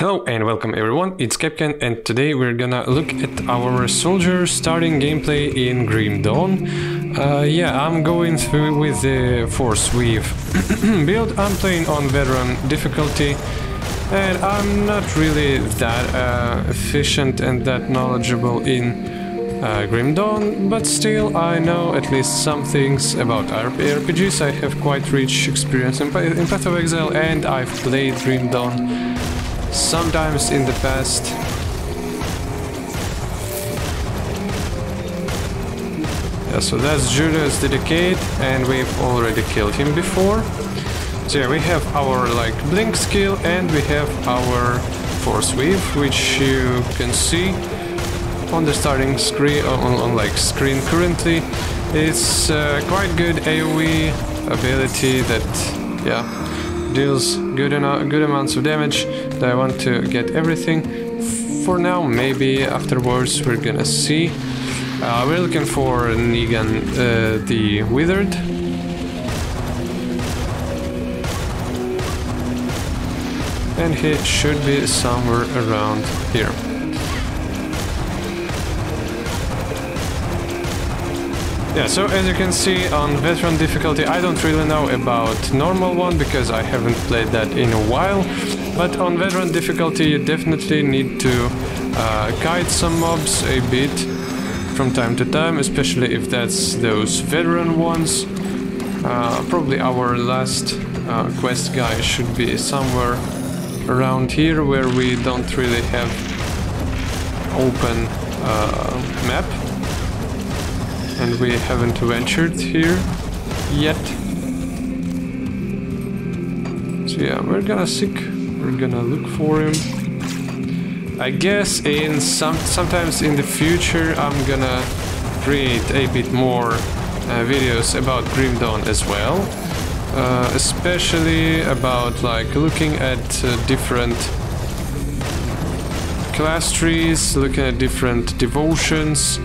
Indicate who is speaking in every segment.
Speaker 1: Hello and welcome everyone, it's Capcan and today we're gonna look at our soldier starting gameplay in Grim Dawn. Uh, yeah, I'm going through with the Forcewave build, I'm playing on veteran difficulty and I'm not really that uh, efficient and that knowledgeable in uh, Grim Dawn, but still I know at least some things about RPGs. I have quite rich experience in, in Path of Exile and I've played Grim Dawn sometimes in the past. Yeah, so that's Judas the Decade, and we've already killed him before. So yeah, we have our like blink skill and we have our forcewave, which you can see on the starting screen on, on like screen currently. It's uh, quite good AOE ability that yeah deals good, enough, good amounts of damage. that I want to get everything. For now, maybe afterwards we're gonna see. Uh, we're looking for Negan uh, the Withered. And he should be somewhere around here. Yeah, so as you can see on veteran difficulty, I don't really know about normal one because I haven't played that in a while. But on veteran difficulty, you definitely need to uh, guide some mobs a bit from time to time, especially if that's those veteran ones. Uh, probably our last uh, quest guy should be somewhere around here where we don't really have open uh, map and we haven't ventured here yet. So yeah, we're gonna seek, we're gonna look for him. I guess in some sometimes in the future I'm gonna create a bit more uh, videos about Grim Dawn as well. Uh, especially about like looking at uh, different class trees, looking at different devotions,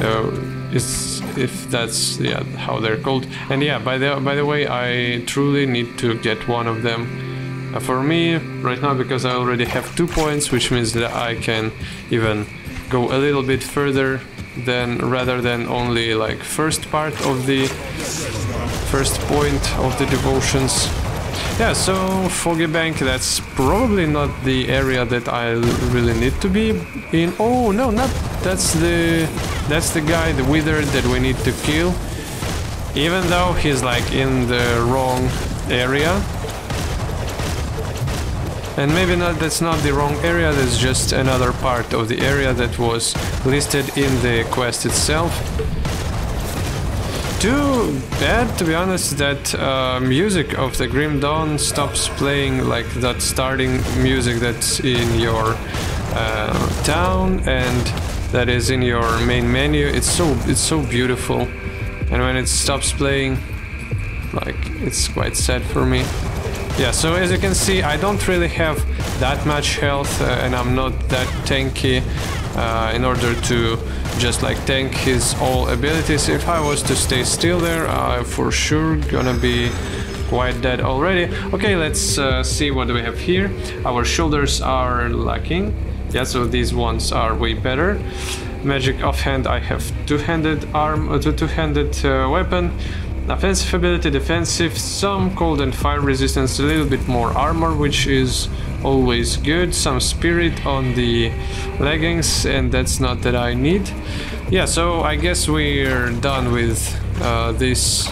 Speaker 1: uh, is if that's yeah how they're called. And yeah, by the by the way, I truly need to get one of them. Uh, for me right now because I already have two points, which means that I can even go a little bit further than rather than only like first part of the first point of the devotions. Yeah, so Foggy Bank, that's probably not the area that I really need to be in. Oh, no, not... That's the... That's the guy, the Withered, that we need to kill. Even though he's like in the wrong area. And maybe not that's not the wrong area, that's just another part of the area that was listed in the quest itself too bad, to be honest, that uh, music of the Grim Dawn stops playing like that starting music that's in your uh, town and that is in your main menu. It's so it's so beautiful, and when it stops playing, like it's quite sad for me. Yeah, so as you can see, I don't really have that much health, uh, and I'm not that tanky uh, in order to just like tank his all abilities. If I was to stay still there, I for sure gonna be quite dead already. Okay, let's uh, see what we have here. Our shoulders are lacking. Yeah, so these ones are way better. Magic offhand, I have two-handed arm, uh, two-handed uh, weapon. Offensive ability, defensive, some cold and fire resistance, a little bit more armor, which is always good. Some spirit on the leggings, and that's not that I need. Yeah, so I guess we're done with uh, this.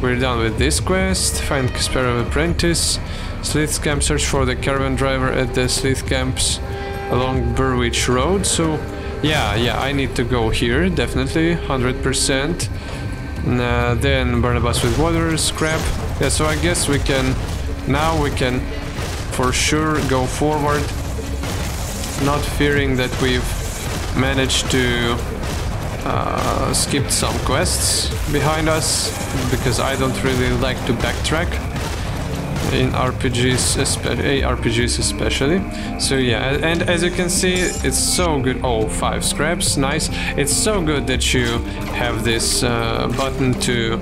Speaker 1: We're done with this quest. Find Sparrow Apprentice. Slith Camp, search for the caravan driver at the Slith Camps along Burrwitch Road. So, yeah, yeah, I need to go here, definitely, 100%. Uh, then Barnabas with water, scrap. Yeah, so I guess we can... Now we can for sure go forward. Not fearing that we've managed to uh, skip some quests behind us, because I don't really like to backtrack in RPGs, especially RPGs especially. So yeah, and as you can see, it's so good. Oh, five scraps, nice. It's so good that you have this uh, button to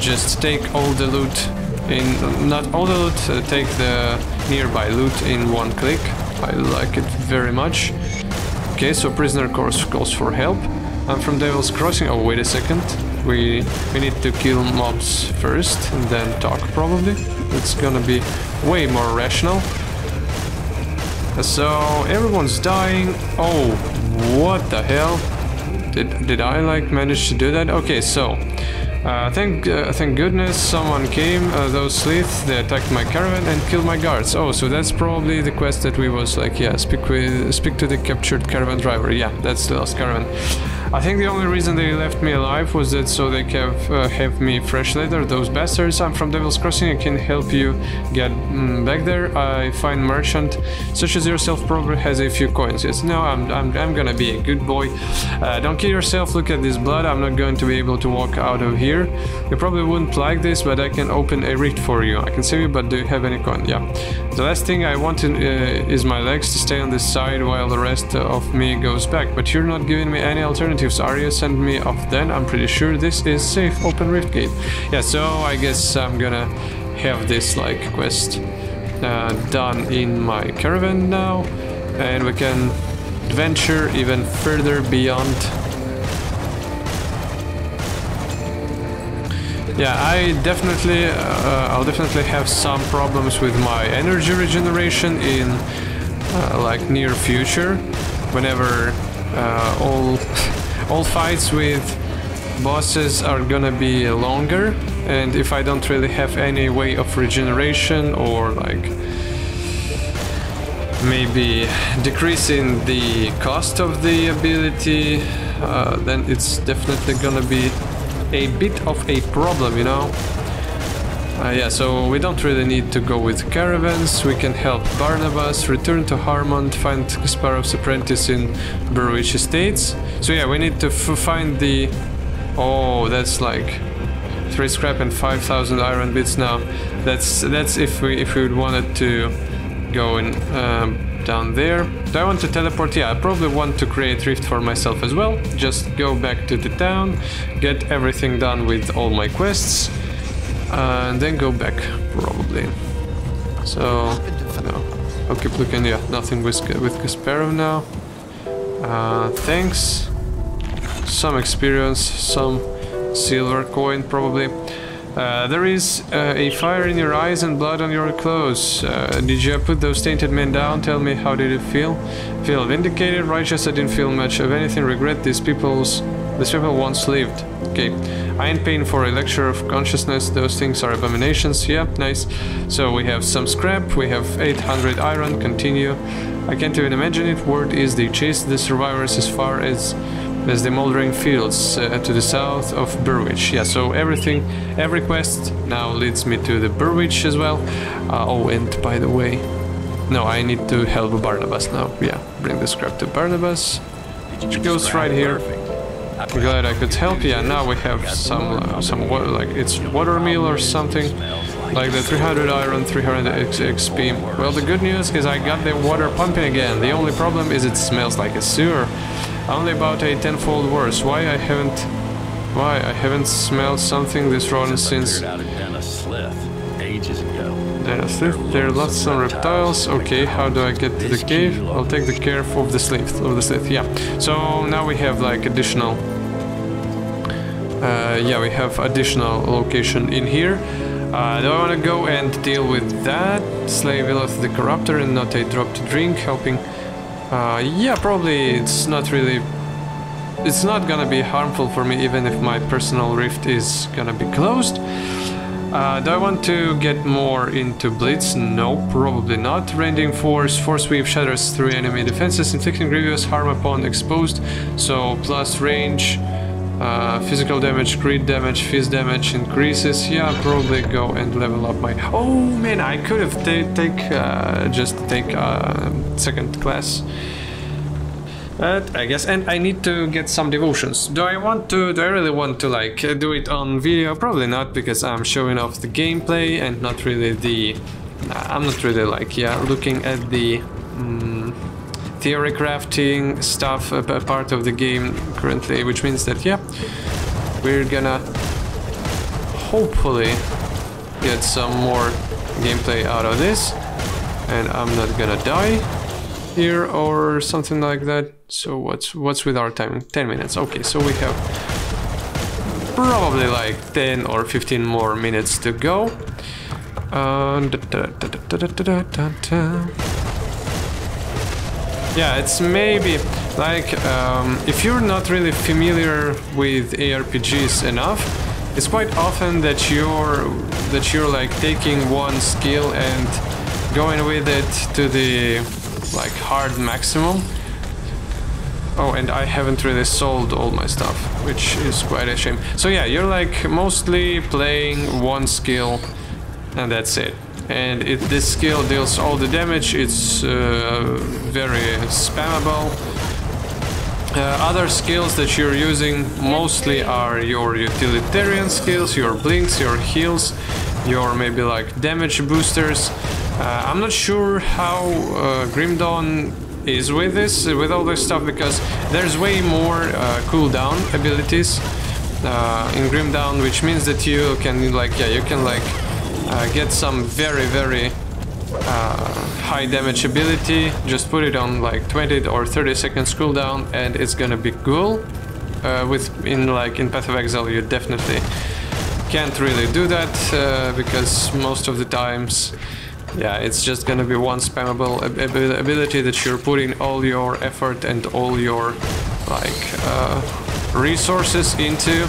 Speaker 1: just take all the loot in, not all the loot, uh, take the nearby loot in one click. I like it very much. Okay, so prisoner course calls for help. I'm from Devil's Crossing. Oh, wait a second. We we need to kill mobs first and then talk probably. It's gonna be way more rational. So everyone's dying. Oh, what the hell? Did did I like manage to do that? Okay, so uh, thank uh, thank goodness someone came. Uh, those sliths they attacked my caravan and killed my guards. Oh, so that's probably the quest that we was like, yeah, speak with speak to the captured caravan driver. Yeah, that's the last caravan. I think the only reason they left me alive was that so they can uh, have me fresh later. Those bastards. I'm from Devil's Crossing. I can help you get mm, back there. I find merchant such as yourself probably has a few coins. Yes, no, I'm I'm, I'm gonna be a good boy. Uh, don't kill yourself. Look at this blood. I'm not going to be able to walk out of here. You probably wouldn't like this, but I can open a rift for you. I can save you, but do you have any coin? Yeah. The last thing I want uh, is my legs to stay on this side while the rest of me goes back. But you're not giving me any alternatives. Arya sent me off then, I'm pretty sure this is safe open rift gate. Yeah, so I guess I'm gonna have this like quest uh, done in my caravan now and we can venture even further beyond Yeah, I definitely, uh, I'll definitely have some problems with my energy regeneration in uh, like near future, whenever uh, all all fights with bosses are gonna be longer and if I don't really have any way of regeneration or like maybe decreasing the cost of the ability uh, then it's definitely gonna be a bit of a problem you know uh, yeah, so we don't really need to go with caravans, we can help Barnabas, return to Harmond, find Kasparov's apprentice in Burrwitch Estates. So yeah, we need to find the... Oh, that's like 3 scrap and 5000 iron bits now. That's that's if we if we wanted to go in um, down there. Do I want to teleport? Yeah, I probably want to create rift for myself as well. Just go back to the town, get everything done with all my quests uh, and then go back probably. So no, I'll keep looking. Yeah, nothing with with Kasparov now. Uh, thanks. Some experience, some silver coin probably. Uh, there is uh, a fire in your eyes and blood on your clothes. Uh, did you put those tainted men down? Tell me, how did it feel? Feel vindicated, righteous? I didn't feel much of anything. Regret these people's these people once lived. Okay, I ain't paying for a lecture of consciousness, those things are abominations. Yeah, nice. So we have some scrap, we have 800 iron, continue. I can't even imagine it. Word is they chased the survivors as far as as the moldering fields uh, to the south of Burrwitch. Yeah, so everything, every quest now leads me to the Burrwitch as well. Uh, oh, and by the way, no, I need to help Barnabas now. Yeah, bring the scrap to Barnabas, which goes right here. I'm Glad I could help. Yeah, now we have some uh, some water, like it's water meal or something. Like the 300 iron, 300 XP. Well, the good news is I got the water pumping again. The only problem is it smells like a sewer. Only about a tenfold worse. Why I haven't... Why I haven't smelled something this rotten since... ages ago. There are lots of reptiles. Okay, how do I get to the cave? I'll take the care of the slith. Of the slith. Yeah. So now we have like additional. Uh, yeah, we have additional location in here. Uh, do I want to go and deal with that? Slay Vileth the Corruptor and not a drop to drink, helping. Uh, yeah, probably it's not really. It's not gonna be harmful for me even if my personal rift is gonna be closed. Uh, do I want to get more into Blitz? No, probably not. Rending Force, Forcewave shatters through enemy defenses, inflicting grievous harm upon exposed, so plus range, uh, physical damage, crit damage, fizz damage increases. Yeah, probably go and level up my... Oh man, I could have take uh, just take uh, second class. But I guess, and I need to get some devotions. Do I want to, do I really want to like do it on video? Probably not, because I'm showing off the gameplay and not really the, I'm not really like, yeah, looking at the um, theory crafting stuff, a, part of the game currently, which means that, yeah, we're gonna hopefully get some more gameplay out of this and I'm not gonna die here or something like that. So what's what's with our timing? 10 minutes. Okay, so we have probably like 10 or 15 more minutes to go. Uh, yeah, it's maybe like um, if you're not really familiar with ARPGs enough, it's quite often that you're that you're like taking one skill and going with it to the like hard maximum. Oh, and I haven't really sold all my stuff, which is quite a shame. So yeah, you're like mostly playing one skill and that's it. And if this skill deals all the damage, it's uh, very spammable. Uh, other skills that you're using mostly are your utilitarian skills, your blinks, your heals, your maybe like damage boosters. Uh, I'm not sure how uh, Grim Dawn is with this, with all this stuff, because there's way more uh, cooldown abilities uh, in Grim Dawn, which means that you can like, yeah, you can like get some very, very uh, high damage ability. Just put it on like 20 or 30 seconds cooldown and it's gonna be cool. Uh, with in like in Path of Exile you definitely can't really do that uh, because most of the times yeah it's just gonna be one spammable ab ability that you're putting all your effort and all your like uh, resources into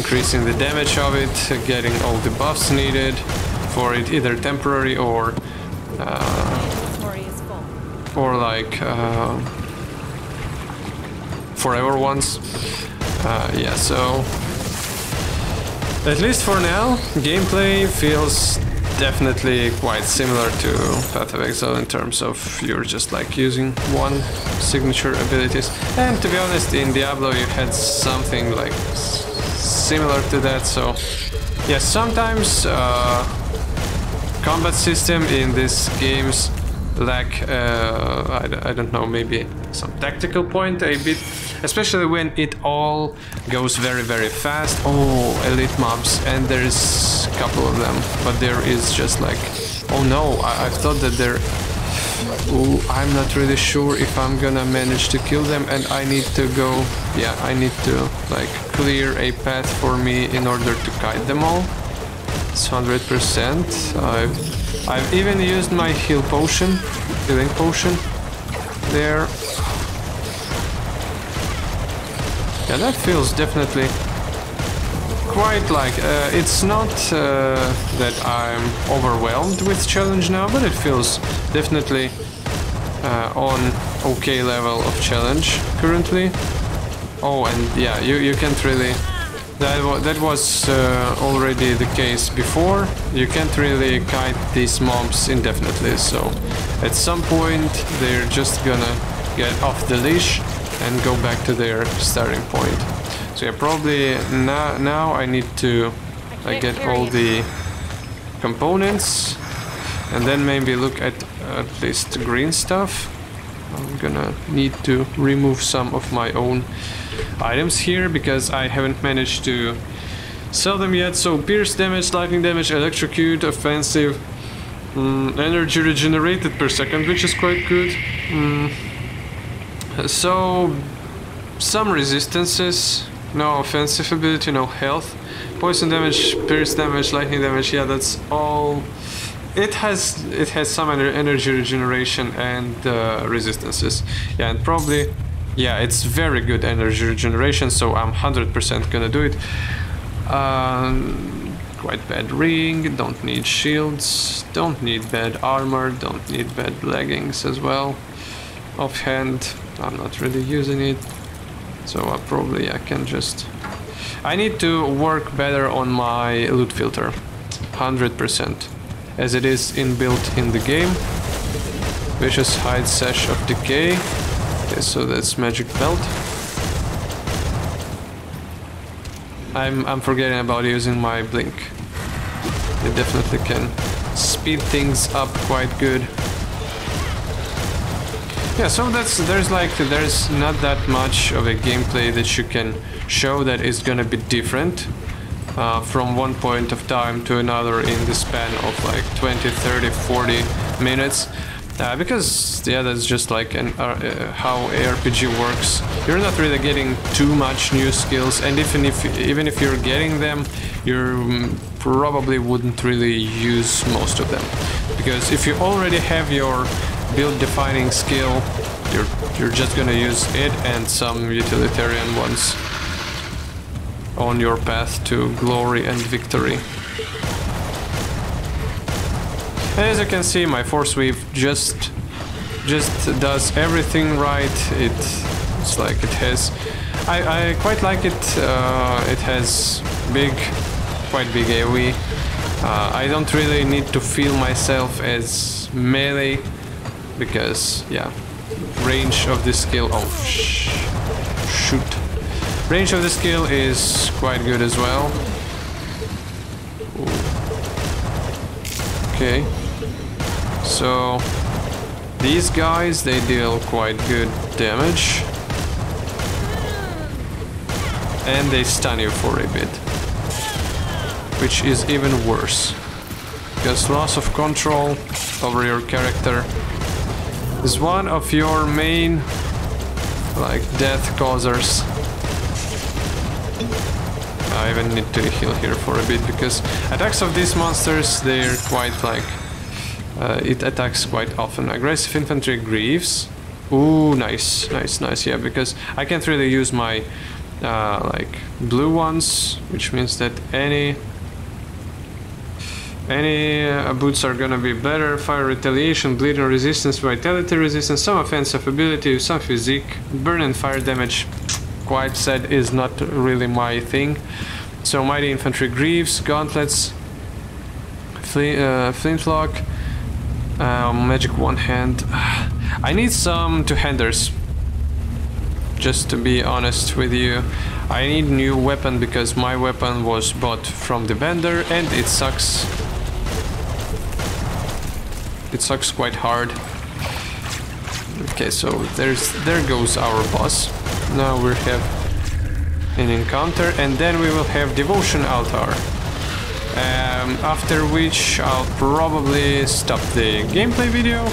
Speaker 1: increasing the damage of it, getting all the buffs needed for it, either temporary or uh, or like uh, forever ones. Uh, yeah, so at least for now, gameplay feels definitely quite similar to Path of Exile in terms of you're just like using one signature abilities. And to be honest, in Diablo you had something like similar to that, so yeah, sometimes uh, combat system in these games lack, uh, I, I don't know, maybe some tactical point a bit, especially when it all goes very, very fast. Oh, elite mobs, and there's a couple of them, but there is just like, oh no, I, I thought that there Ooh, I'm not really sure if I'm gonna manage to kill them and I need to go... Yeah, I need to like clear a path for me in order to kite them all. It's 100%. I've, I've even used my heal potion, healing potion there. Yeah, that feels definitely quite like... Uh, it's not uh, that I'm overwhelmed with challenge now, but it feels definitely uh, on okay level of challenge currently. Oh, and yeah, you, you can't really... That, that was uh, already the case before. You can't really kite these mobs indefinitely, so at some point they're just gonna get off the leash and go back to their starting point. So yeah, probably now, now I need to I get all the components and then maybe look at at least green stuff. I'm gonna need to remove some of my own items here because I haven't managed to sell them yet. So pierce damage, lightning damage, electrocute, offensive, mm, energy regenerated per second, which is quite good. Mm. So some resistances, no offensive ability, no health. Poison damage, pierce damage, lightning damage, yeah, that's all it has it has some energy regeneration and uh, resistances. Yeah, and probably yeah, it's very good energy regeneration, so I'm 100% gonna do it. Um, quite bad ring, don't need shields, don't need bad armor, don't need bad leggings as well. Offhand, I'm not really using it, so I probably I can just... I need to work better on my loot filter, 100% as it is inbuilt in the game. Vicious Hide Sash of Decay. Okay, so that's Magic Belt. I'm, I'm forgetting about using my Blink. It definitely can speed things up quite good. Yeah, so that's there's like there's not that much of a gameplay that you can show that is gonna be different uh, from one point of time to another in the span of like 20, 30, 40 minutes. Uh, because yeah, that's just like an, uh, uh, how ARPG works. You're not really getting too much new skills, and even if even if you're getting them, you probably wouldn't really use most of them. Because if you already have your build-defining skill, you're you're just gonna use it and some utilitarian ones on your path to glory and victory. And As you can see, my forcewave just just does everything right. It, it's like it has. I, I quite like it. Uh, it has big, quite big AOE. Uh, I don't really need to feel myself as melee because yeah, range of this skill. Oh sh shoot! Range of the skill is quite good as well. Okay. So these guys, they deal quite good damage. And they stun you for a bit. Which is even worse. Because loss of control over your character is one of your main like death causers. I even need to heal here for a bit because attacks of these monsters they're quite like uh, it attacks quite often. Aggressive infantry Greaves. Ooh, nice, nice, nice. Yeah, because I can't really use my uh, like blue ones, which means that any any uh, boots are gonna be better. Fire retaliation, bleeding resistance, vitality resistance, some offensive ability, some physique, burn and fire damage. Quite said is not really my thing. So mighty infantry greaves, gauntlets, uh, flintlock, uh, magic one hand. I need some two-handers. Just to be honest with you. I need new weapon because my weapon was bought from the vendor and it sucks. It sucks quite hard. Okay, so there's there goes our boss. Now we have an encounter and then we will have devotion altar. Um, after which I'll probably stop the gameplay video.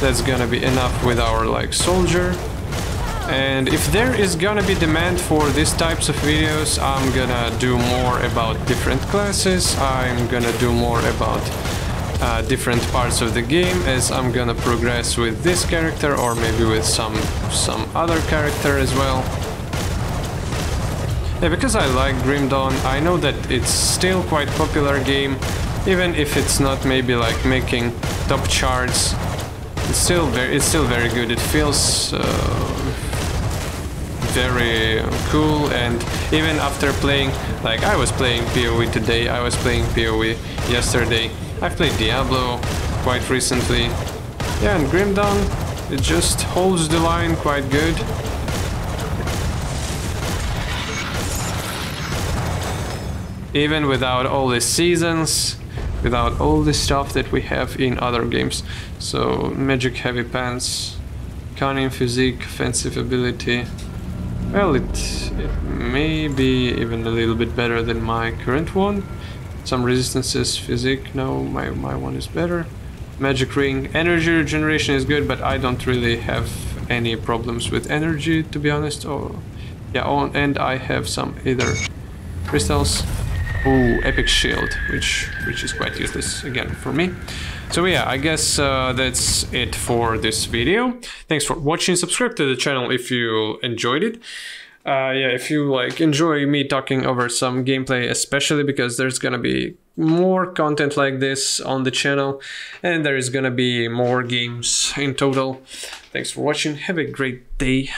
Speaker 1: That's gonna be enough with our like soldier. And if there is gonna be demand for these types of videos, I'm gonna do more about different classes. I'm gonna do more about uh, different parts of the game as I'm gonna progress with this character or maybe with some some other character as well. Yeah, because I like Grim Dawn, I know that it's still quite popular game, even if it's not maybe like making top charts. It's still very, it's still very good. It feels uh, very cool, and even after playing, like I was playing PoE today, I was playing PoE yesterday. I've played Diablo quite recently. Yeah, and Grim Dawn, it just holds the line quite good. even without all the seasons, without all the stuff that we have in other games. So magic heavy pants, cunning physique, offensive ability. Well, it, it may be even a little bit better than my current one. Some resistances, physique, no, my, my one is better. Magic ring, energy regeneration is good, but I don't really have any problems with energy, to be honest. Oh, yeah, oh, and I have some aether crystals Ooh, epic shield, which which is quite useless again for me. So yeah, I guess uh, that's it for this video. Thanks for watching. Subscribe to the channel if you enjoyed it. Uh, yeah, if you like enjoy me talking over some gameplay, especially because there's gonna be more content like this on the channel and there is gonna be more games in total. Thanks for watching. Have a great day.